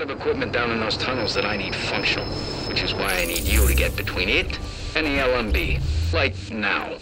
lot of equipment down in those tunnels that I need functional, which is why I need you to get between it and the LMB. Like now.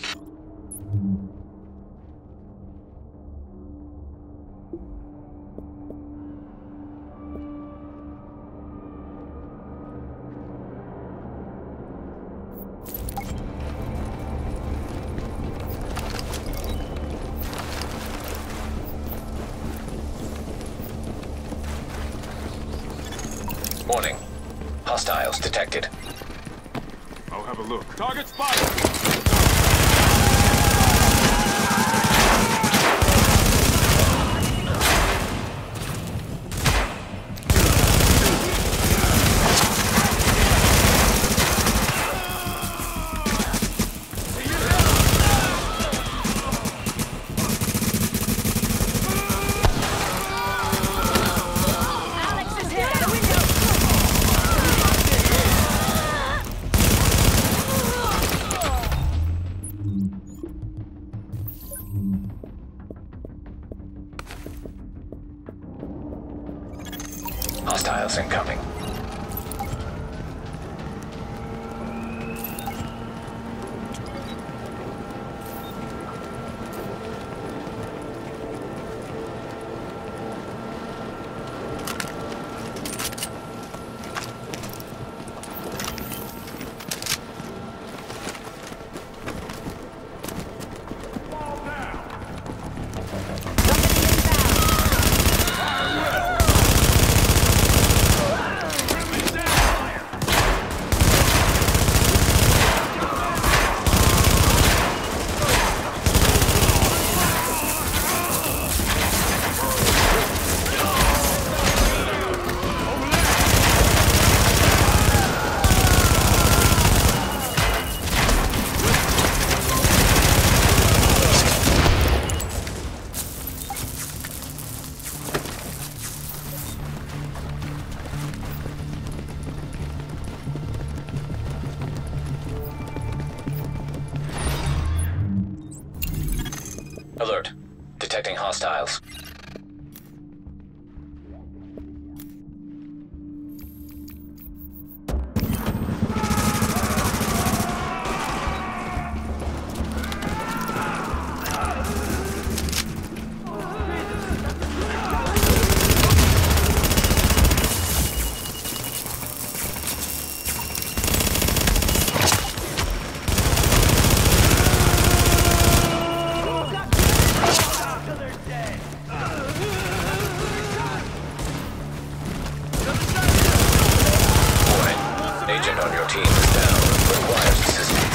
Agent on your team is down. Requires assistance.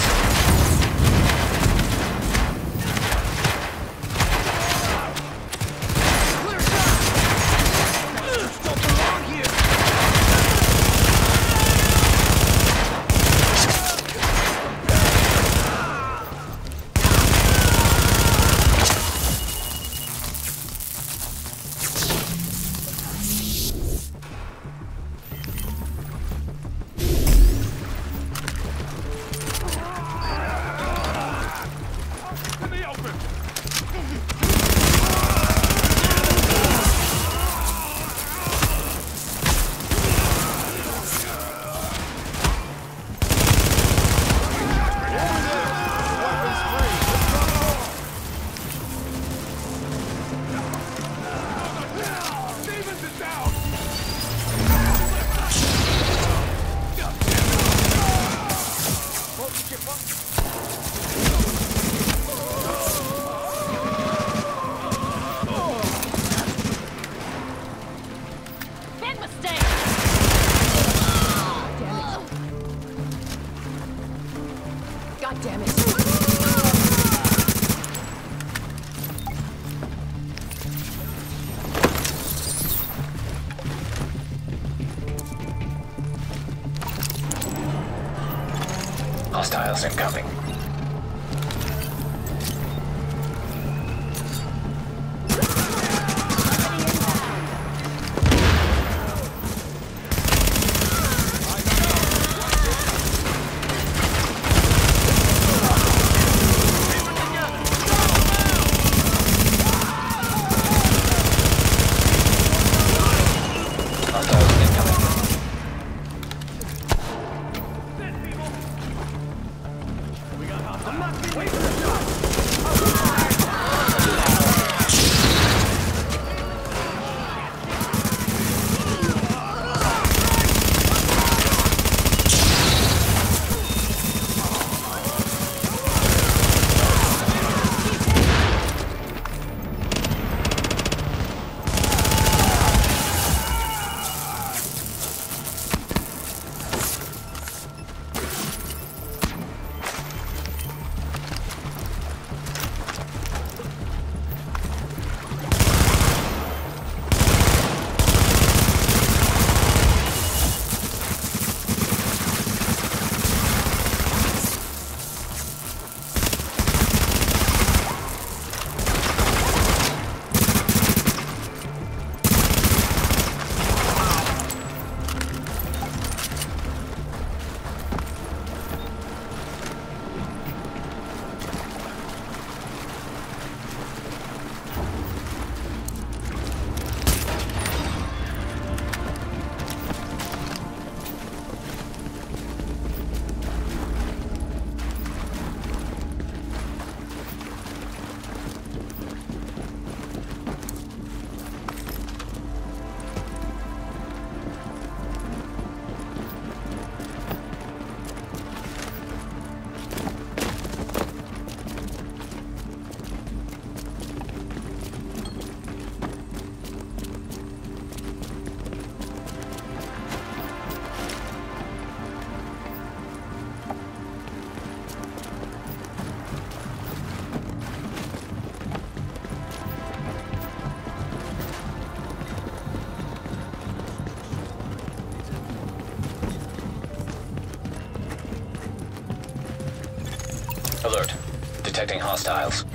Detecting hostiles.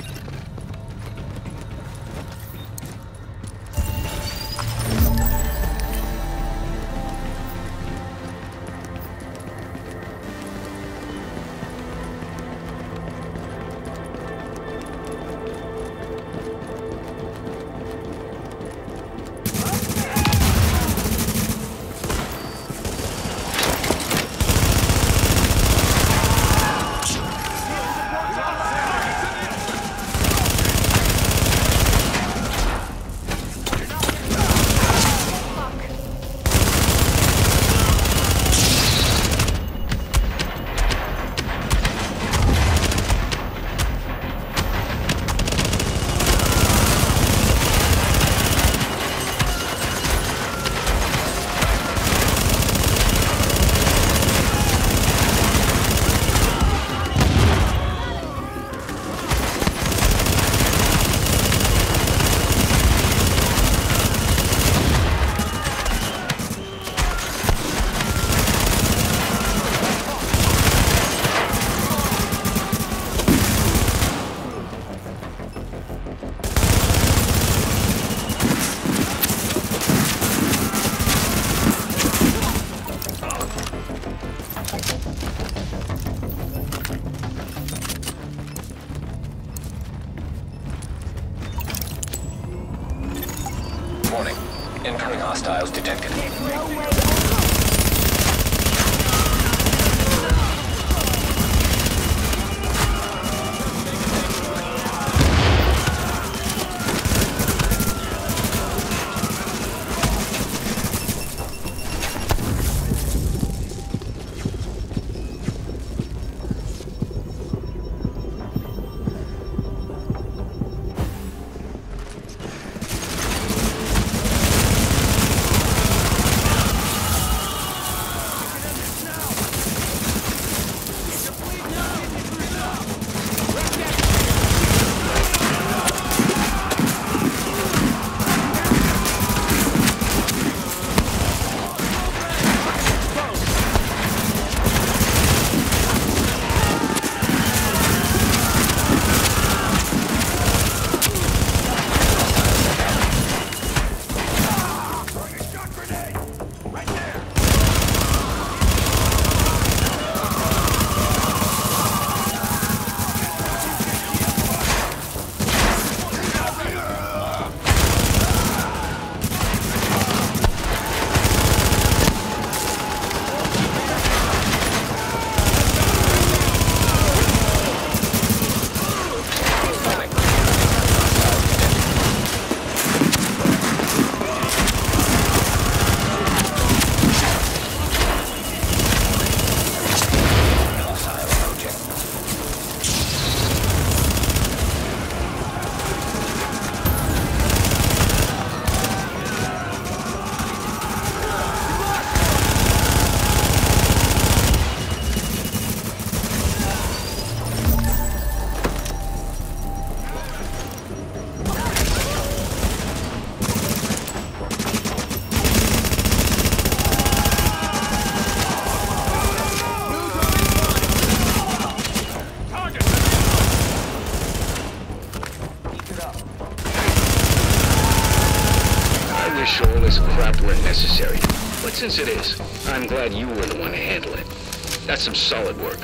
I'm glad you were the one to handle it. That's some solid work.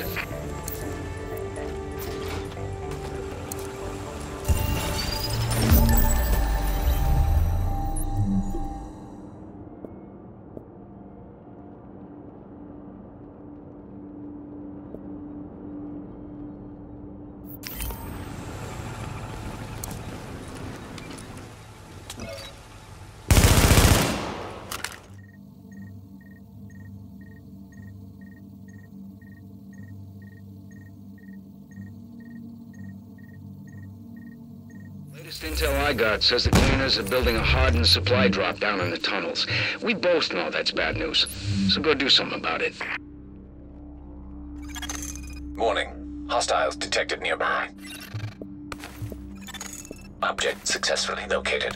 Got says the cleaners are building a hardened supply drop down in the tunnels. We both know that's bad news. So go do something about it. Warning. Hostiles detected nearby. Object successfully located.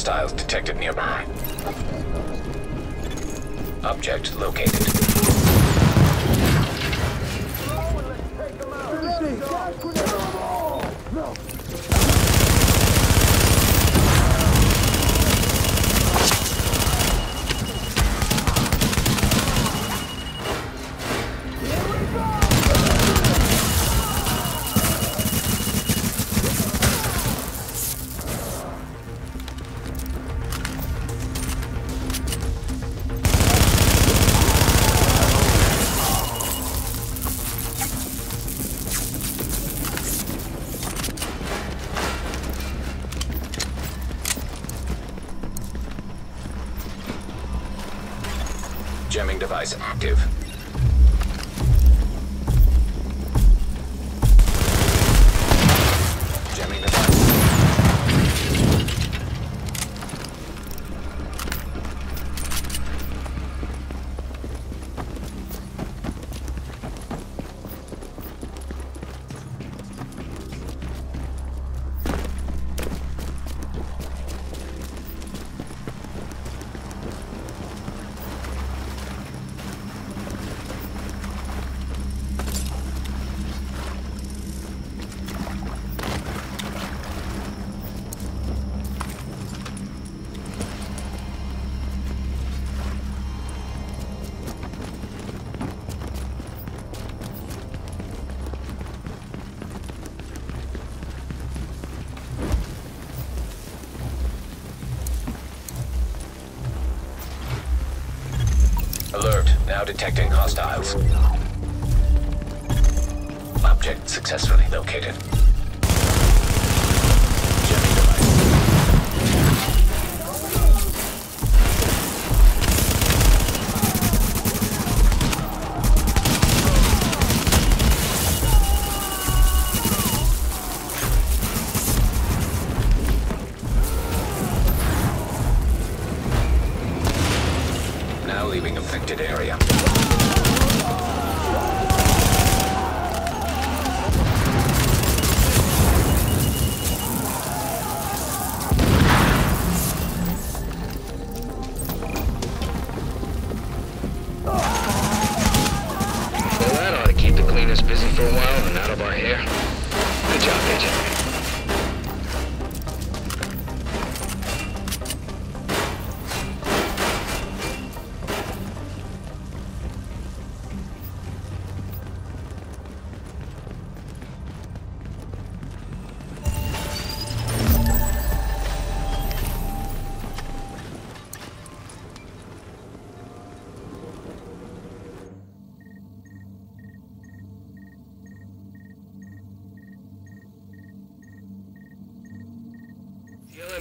Hostiles detected nearby. Object located. Detecting hostiles. Object successfully located.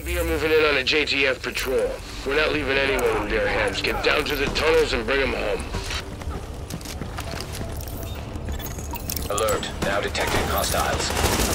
LMB are moving in on a JTF patrol. We're not leaving anyone in their hands. Get down to the tunnels and bring them home. Alert. Now detecting hostiles.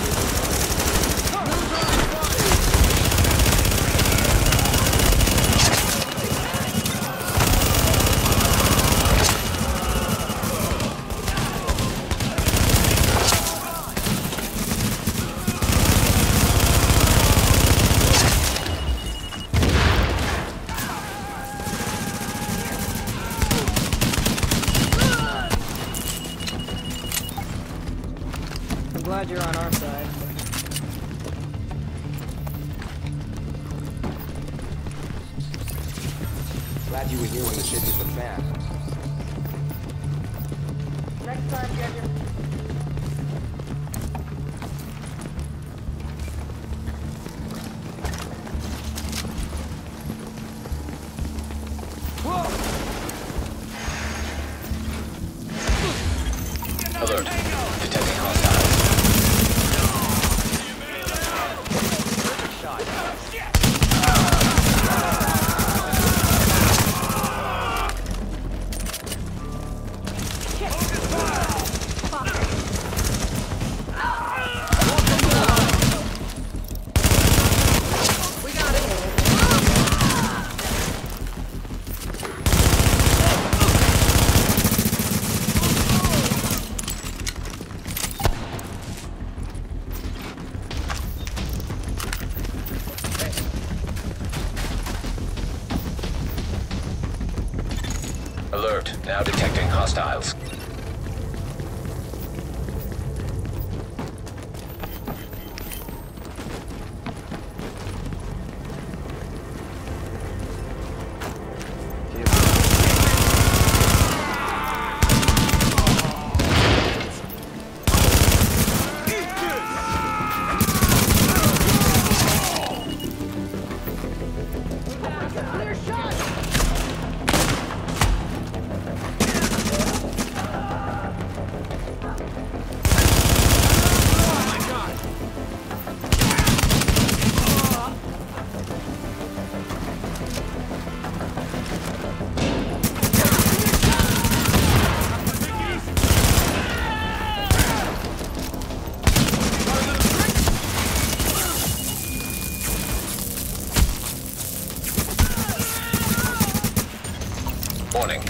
Warning.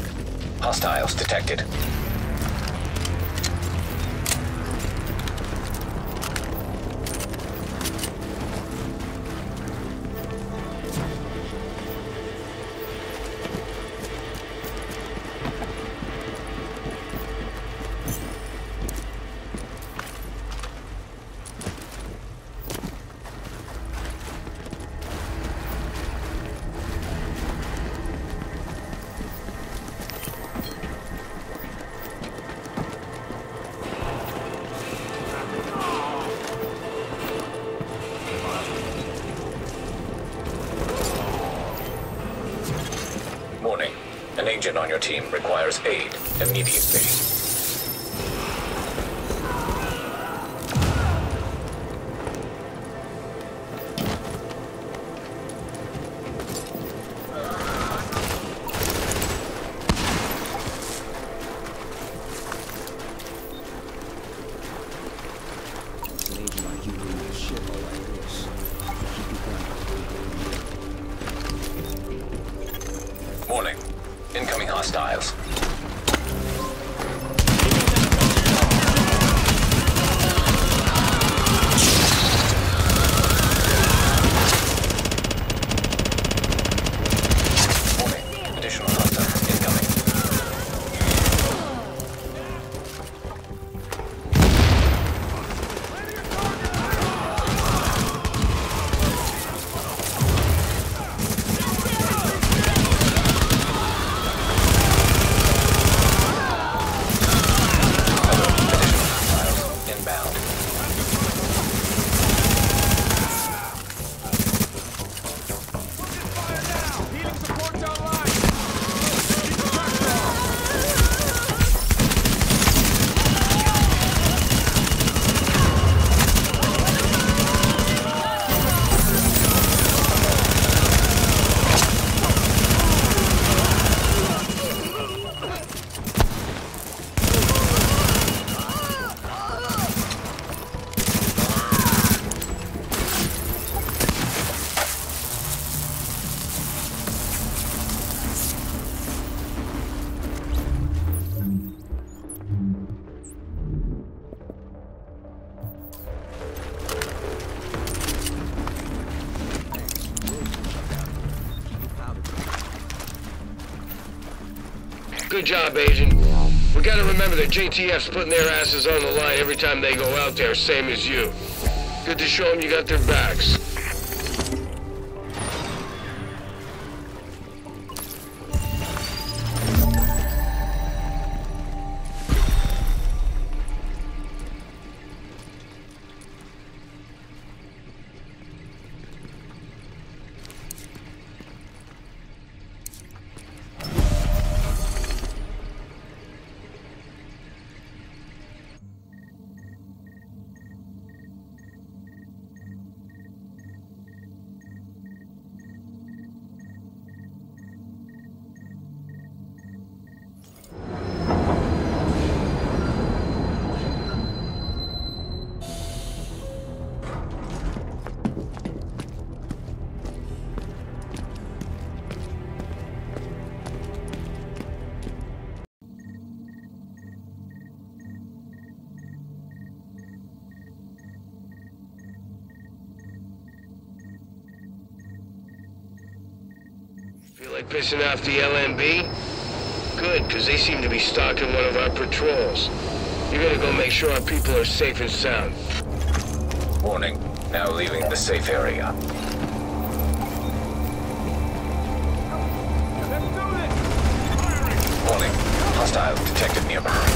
Hostiles detected. On your team requires aid immediately. Remember that JTF's putting their asses on the line every time they go out there, same as you. Good to show them you got their backs. Pissing off the LMB? good, because they seem to be stalking one of our patrols. You gotta go make sure our people are safe and sound. Warning. Now leaving the safe area. Warning. Hostiles detected nearby.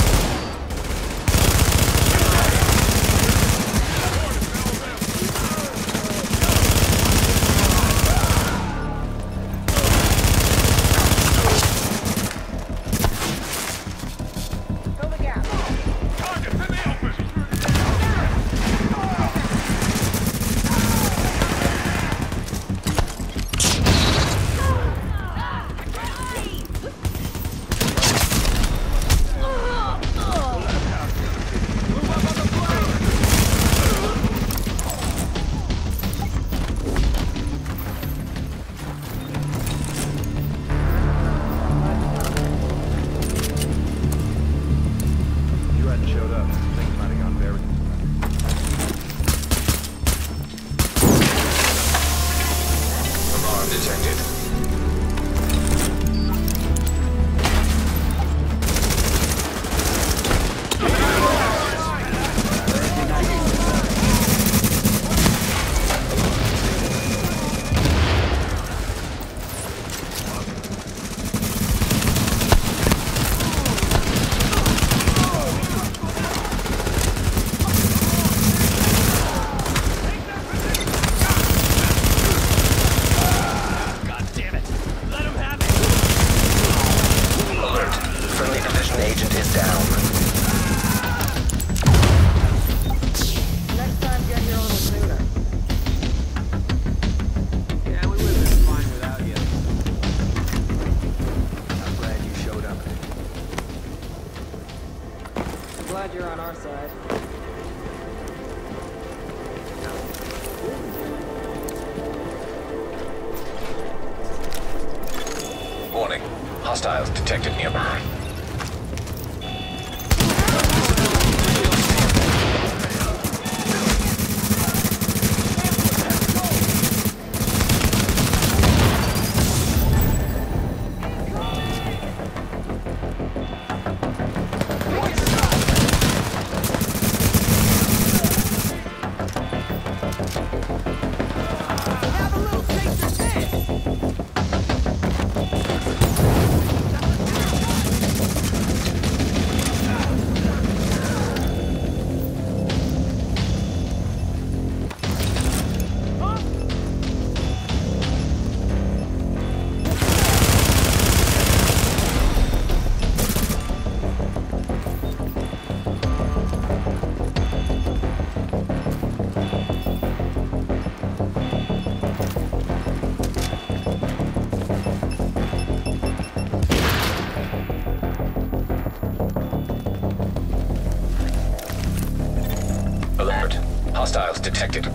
Detected.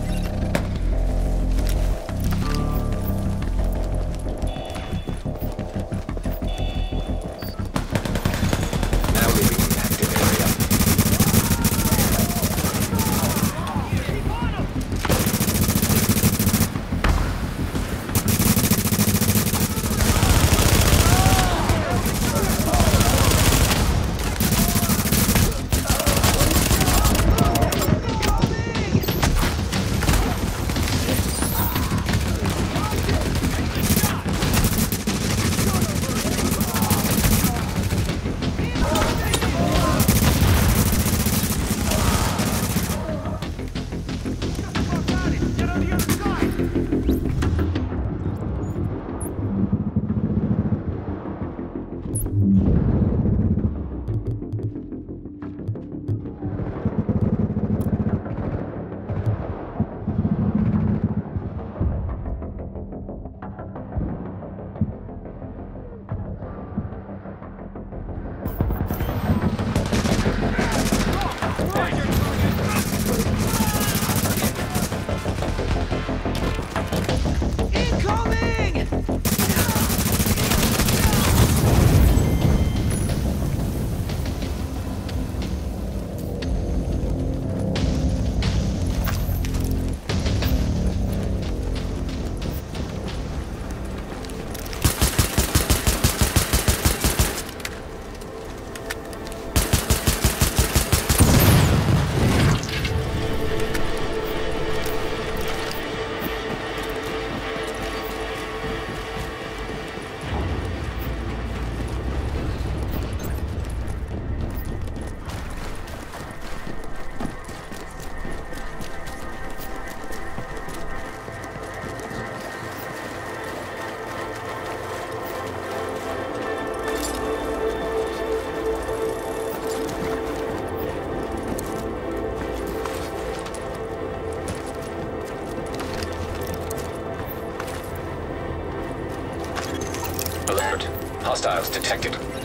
Detected.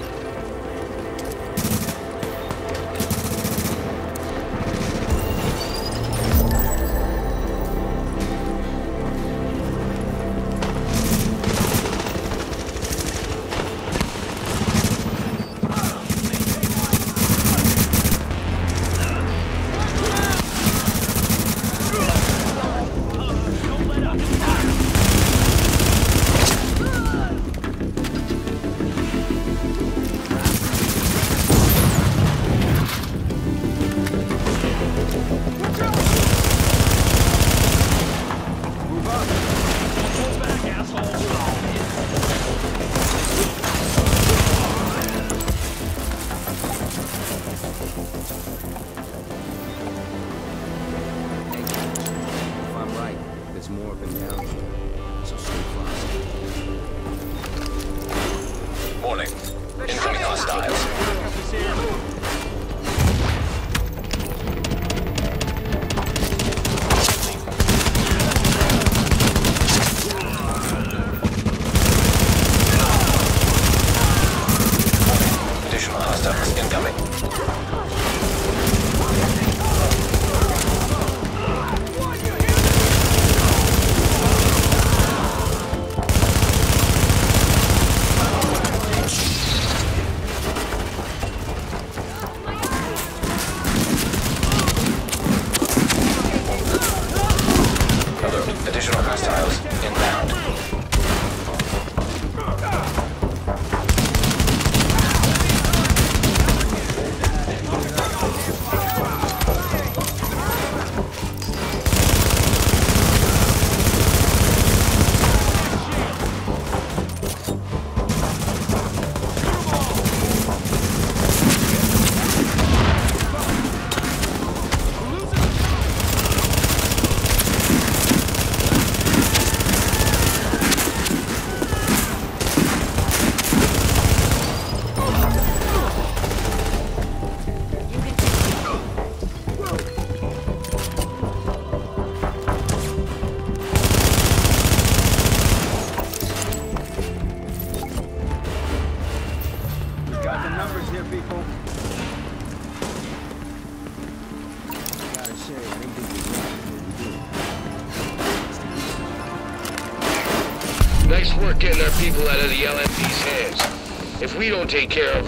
Take care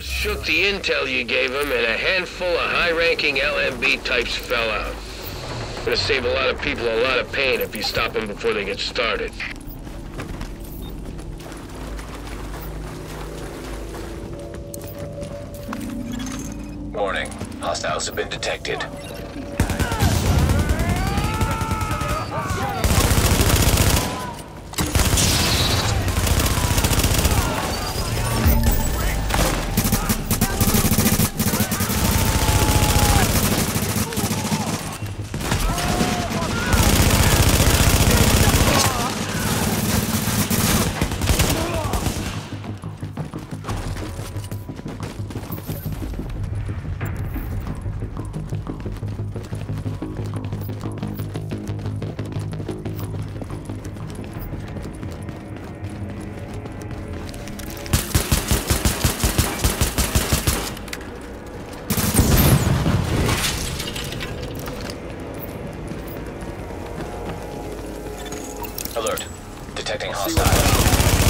Shook the intel you gave him, and a handful of high-ranking LMB types fell out. Gonna save a lot of people a lot of pain if you stop them before they get started. Warning. Hostiles have been detected. Detecting hostile.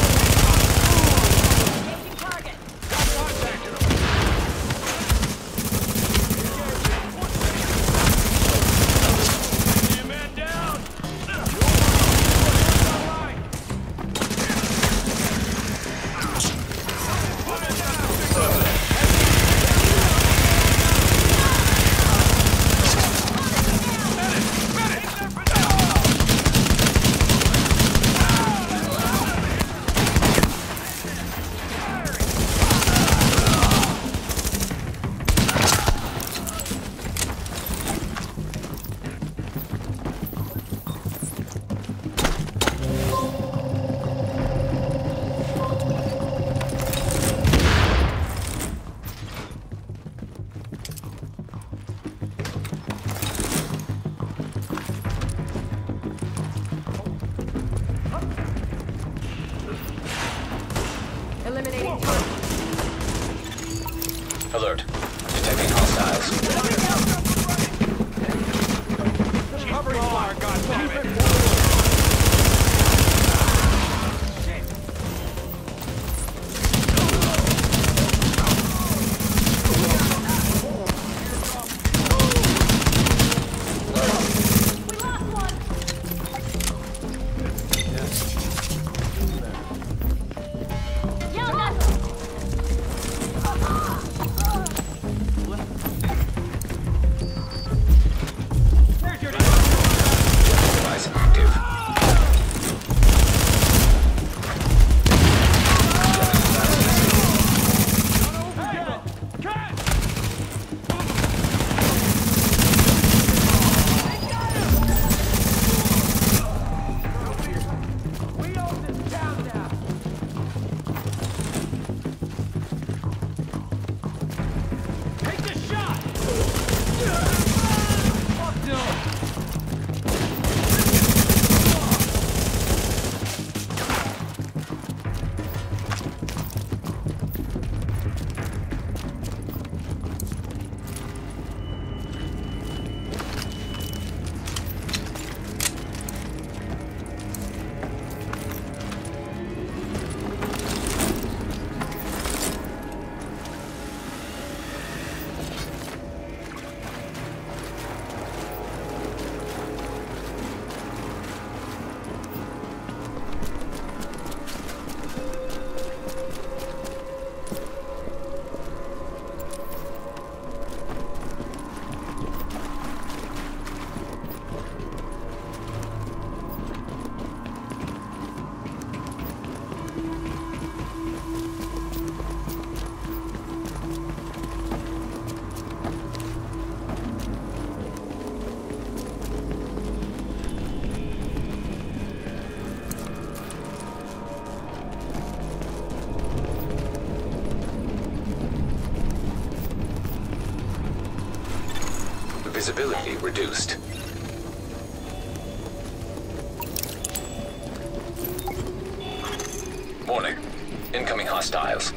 Visibility reduced. Warning. Incoming hostiles.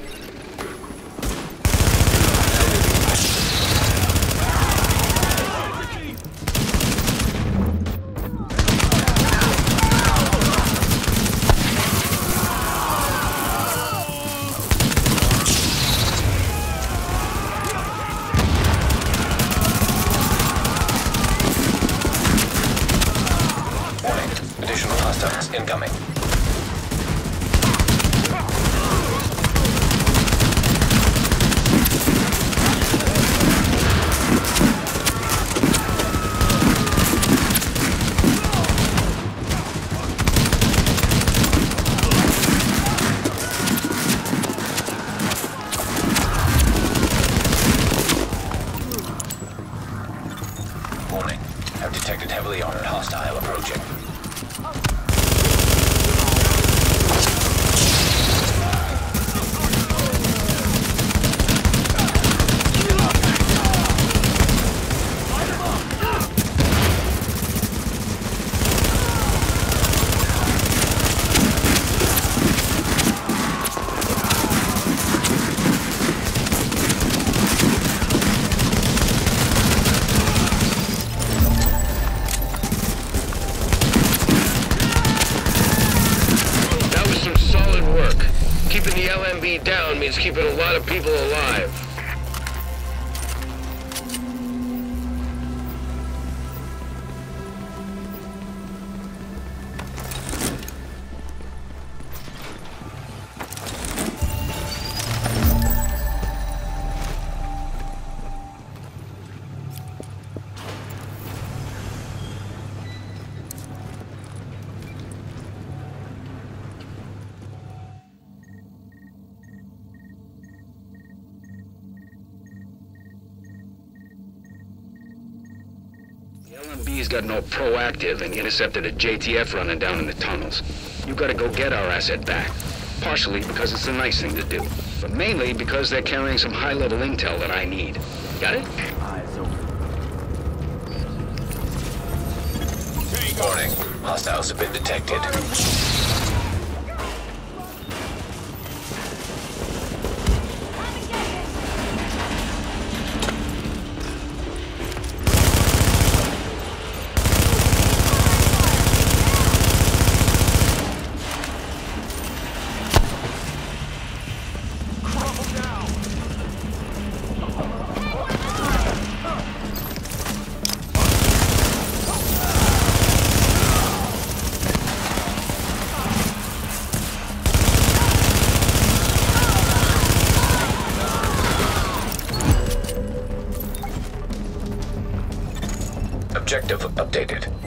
No proactive and intercepted a JTF running down in the tunnels. You gotta go get our asset back. Partially because it's the nice thing to do, but mainly because they're carrying some high-level intel that I need. Got it? Warning. Hostiles have been detected. Objective updated.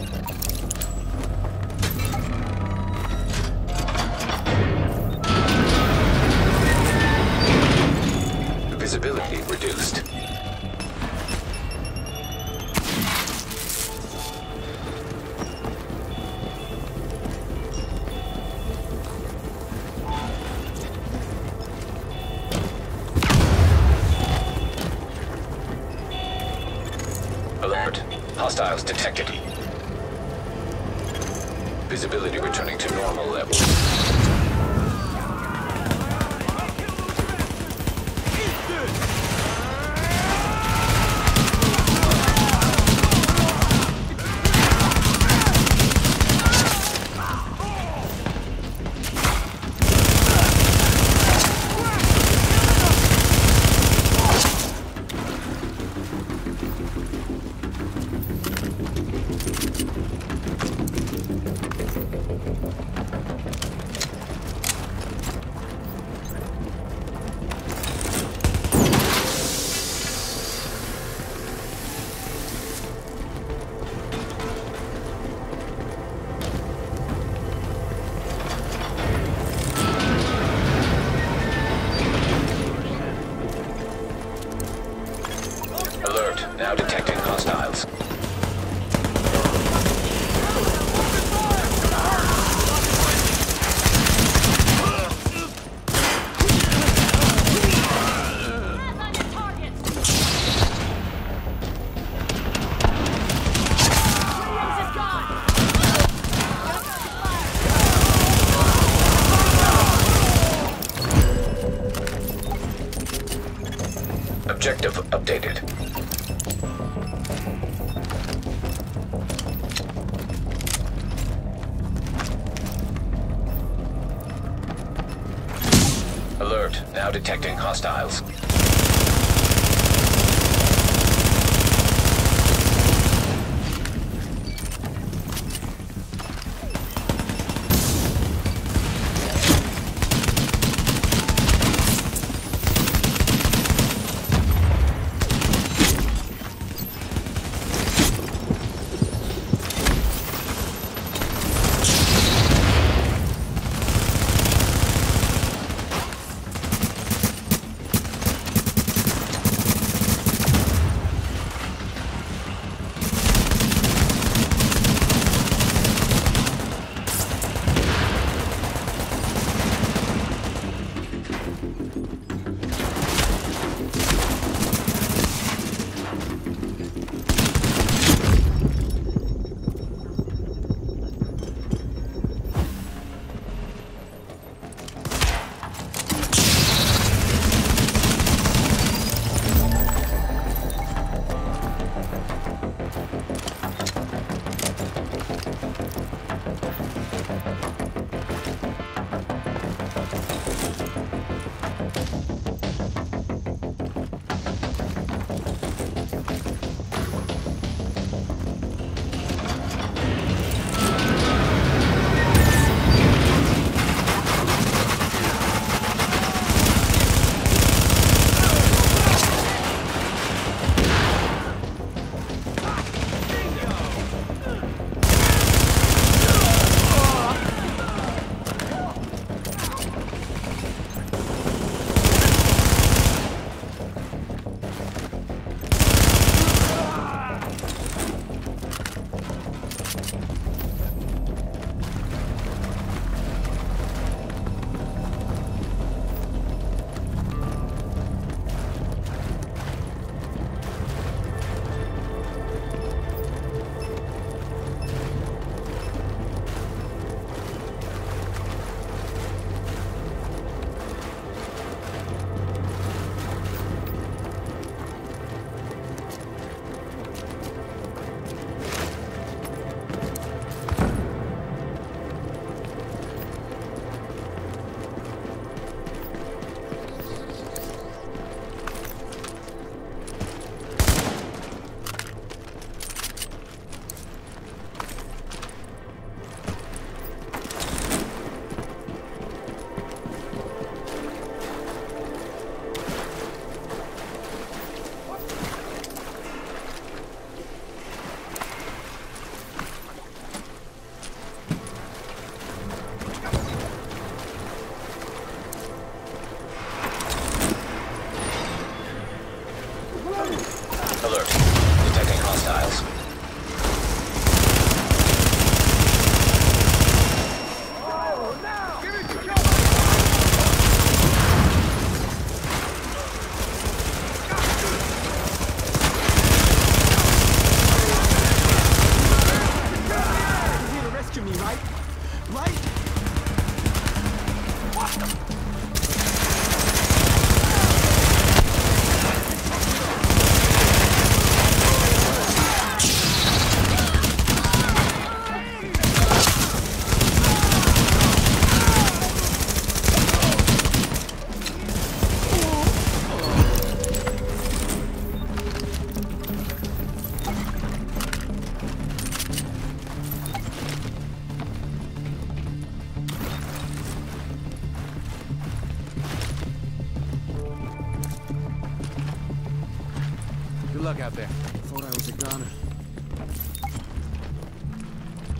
Good luck out there. Thought I was a gunner.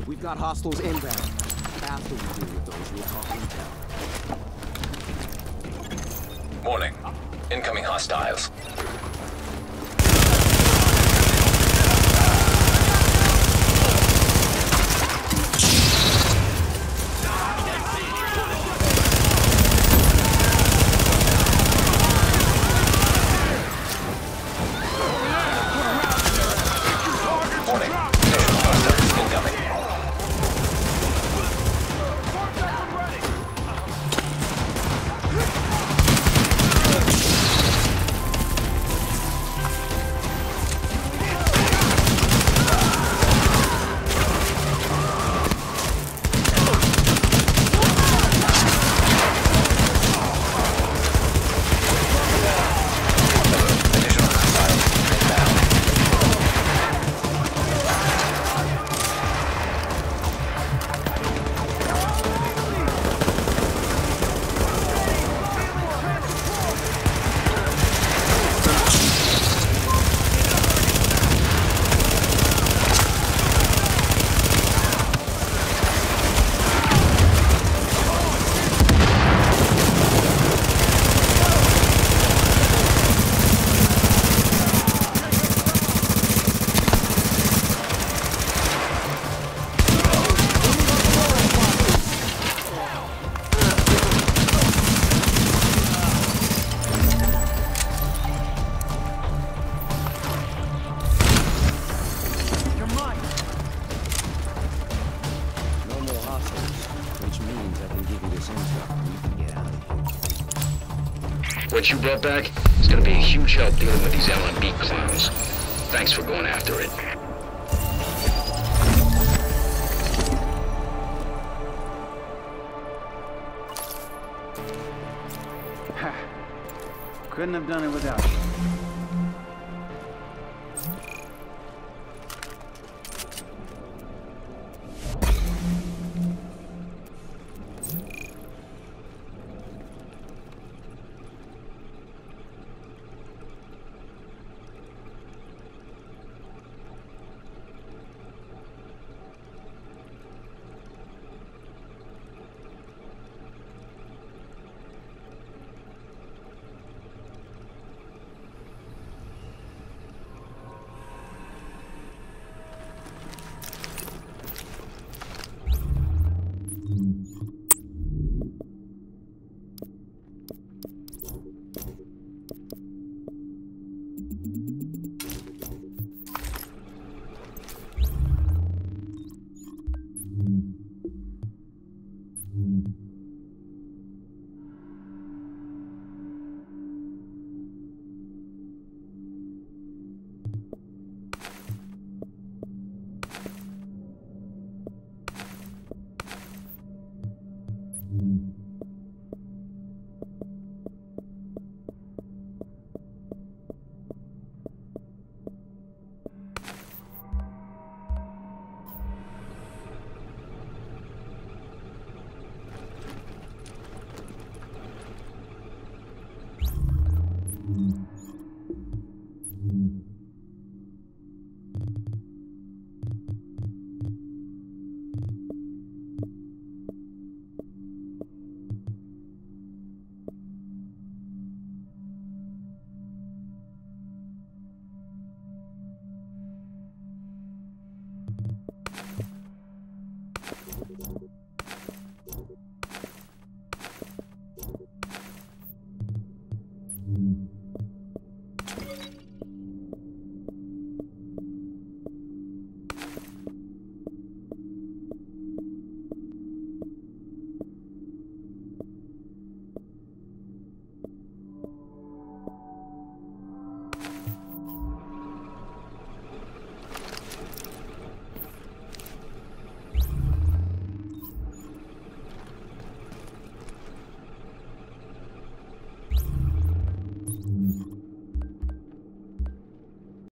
We've got hostiles inbound. After we deal with those, we'll talk intel. Warning. Incoming hostiles. You brought back is gonna be a huge help dealing with these LMB clowns. Thanks for going after it. Couldn't have done it without you.